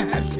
Yes.